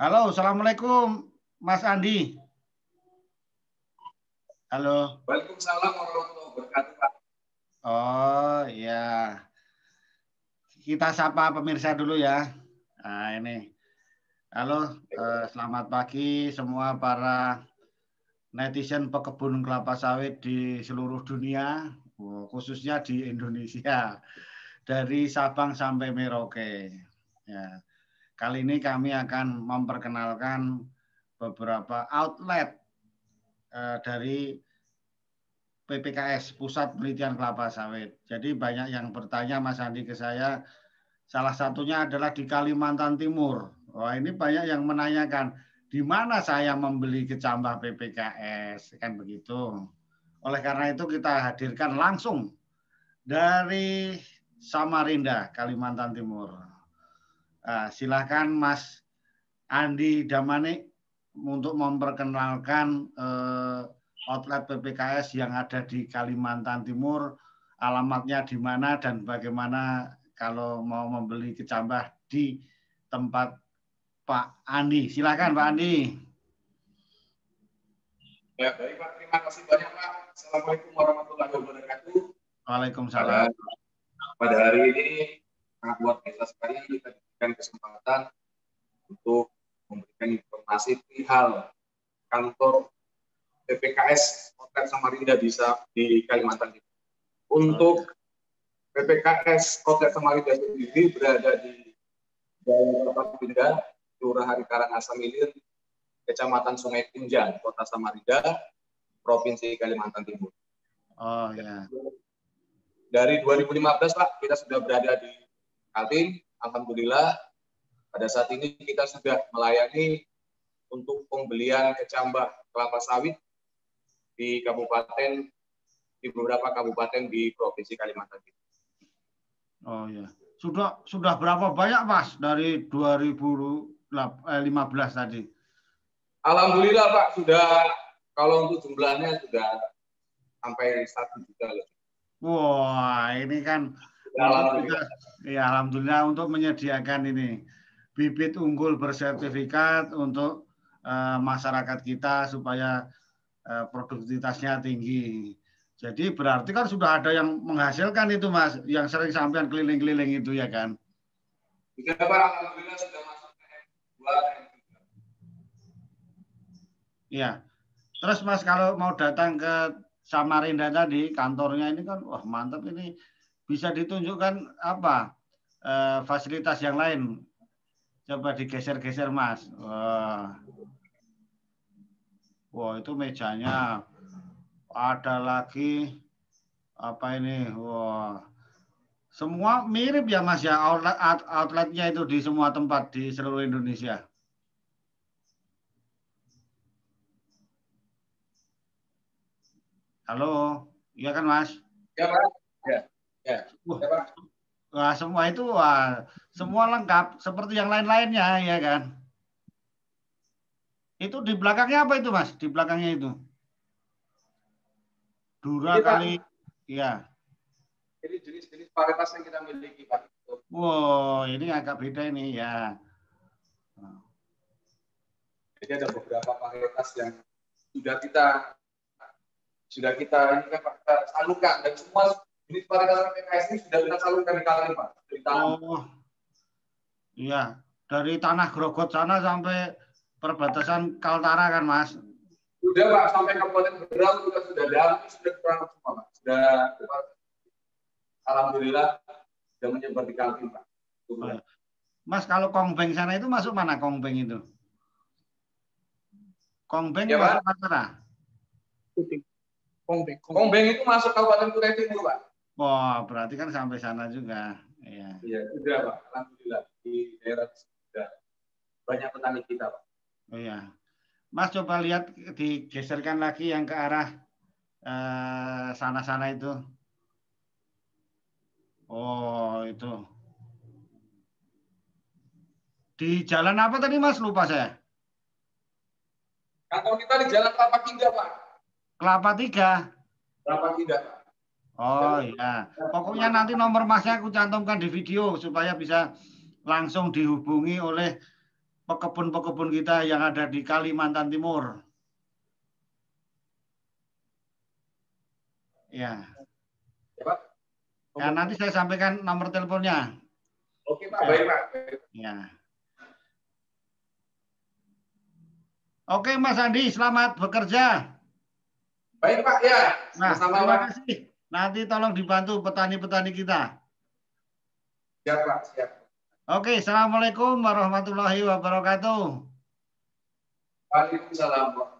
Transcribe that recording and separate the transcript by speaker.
Speaker 1: Halo, Assalamualaikum Mas Andi. Halo.
Speaker 2: Waalaikumsalam warahmatullahi wabarakatuh.
Speaker 1: Oh, iya. Kita sapa pemirsa dulu ya. Nah, ini. Halo, eh, selamat pagi semua para netizen pekebun kelapa sawit di seluruh dunia, oh, khususnya di Indonesia, dari Sabang sampai Merauke. Ya. Kali ini kami akan memperkenalkan beberapa outlet eh, dari PPKS Pusat Penelitian Kelapa Sawit. Jadi banyak yang bertanya Mas Andi ke saya, salah satunya adalah di Kalimantan Timur. Wah ini banyak yang menanyakan di mana saya membeli kecambah PPKS kan begitu. Oleh karena itu kita hadirkan langsung dari Samarinda, Kalimantan Timur. Nah, silakan Mas Andi Damani untuk memperkenalkan eh, outlet PPKS yang ada di Kalimantan Timur, alamatnya di mana dan bagaimana kalau mau membeli kecambah di tempat Pak Andi. Silakan Pak Andi.
Speaker 2: Ya, baik Pak. Terima kasih banyak Pak. Assalamualaikum warahmatullahi wabarakatuh.
Speaker 1: Waalaikumsalam.
Speaker 2: Pada, pada hari ini sangat luar biasa sekali kita diberikan kesempatan untuk memberikan informasi perihal kantor PPKS Hotel Samarinda di, di Kalimantan Timur. Untuk PPKS Hotel Samarinda sendiri berada di Daerah Samarinda, Kelurahan Karangasem Ilir, Kecamatan Sungai Kunjan, Kota Samarinda, Provinsi Kalimantan Timur.
Speaker 1: Oh ya.
Speaker 2: Dari 2015 Pak, kita sudah berada di Kaltim, Alhamdulillah pada saat ini kita sudah melayani untuk pembelian kecambah kelapa sawit di kabupaten di beberapa kabupaten di provinsi Kalimantan Timur.
Speaker 1: Oh ya, sudah sudah berapa banyak mas dari 2015 eh, tadi?
Speaker 2: Alhamdulillah Pak sudah kalau untuk jumlahnya sudah sampai satu juta lebih.
Speaker 1: Wah ini kan Alhamdulillah. Ya, alhamdulillah untuk menyediakan ini bibit unggul bersertifikat untuk uh, masyarakat kita supaya uh, produktivitasnya tinggi. Jadi berarti kan sudah ada yang menghasilkan itu Mas, yang sering sampean keliling-keliling itu ya kan?
Speaker 2: Iya Pak, alhamdulillah sudah masuk ke M2
Speaker 1: Iya. Terus Mas kalau mau datang ke Samarinda tadi kantornya ini kan wah mantap ini bisa ditunjukkan apa eh, fasilitas yang lain. Coba digeser-geser mas. Wah. Wah itu mejanya ada lagi apa ini? Wah. Semua mirip ya mas ya outlet outletnya itu di semua tempat di seluruh Indonesia. Halo, iya kan mas?
Speaker 2: Ya mas. Ya. Ya.
Speaker 1: Wah, semua itu wah, semua lengkap seperti yang lain-lainnya ya kan. Itu di belakangnya apa itu Mas? Di belakangnya itu. Dura Jadi, kali ya.
Speaker 2: Ini jenis-jenis varietas yang kita miliki Pak.
Speaker 1: Wow, ini agak beda ini ya.
Speaker 2: Jadi ada beberapa varietas yang sudah kita sudah kita ini kan kita salurkan dan semua ini varietas PKS ini sudah kita salurkan di Kaltim, Pak. Dari
Speaker 1: Oh, iya. Dari tanah Grogot sana sampai perbatasan Kaltara kan, Mas?
Speaker 2: Sudah, Pak. Sampai Kabupaten Berau juga sudah dalam, sudah kurang semua, Pak. Sudah, Alhamdulillah, sudah menyebar di Kaltim, Pak.
Speaker 1: Oh, iya. Mas, kalau Kongbeng sana itu masuk mana Kongbeng itu? Kongbeng ya, masuk Kaltara?
Speaker 2: Kongbeng. Kongbeng itu masuk Kabupaten Kutai Timur, Pak.
Speaker 1: Wah, berarti kan sampai sana juga.
Speaker 2: Iya. Iya, sudah Pak. Alhamdulillah di daerah sudah banyak petani kita, Pak.
Speaker 1: Oh iya. Mas coba lihat digeserkan lagi yang ke arah eh, sana-sana eh, itu. Oh, itu. Di jalan apa tadi Mas? Lupa saya.
Speaker 2: Kantor kita di Jalan Kelapa Tiga, Pak.
Speaker 1: Kelapa Tiga.
Speaker 2: Kelapa Tiga, Pak.
Speaker 1: Oh iya, pokoknya nanti nomor masnya aku cantumkan di video supaya bisa langsung dihubungi oleh pekebun-pekebun kita yang ada di Kalimantan Timur. Ya. Ya, Pak. Ya, nanti saya sampaikan nomor teleponnya.
Speaker 2: Oke, Pak. Baik, Pak.
Speaker 1: Ya. Oke, Mas Andi, selamat bekerja.
Speaker 2: Baik, Pak. Ya.
Speaker 1: Nah, Sama, terima kasih. Nanti tolong dibantu petani-petani kita.
Speaker 2: Siap, Pak. Siap.
Speaker 1: Oke, Assalamualaikum warahmatullahi wabarakatuh.
Speaker 2: Waalaikumsalam.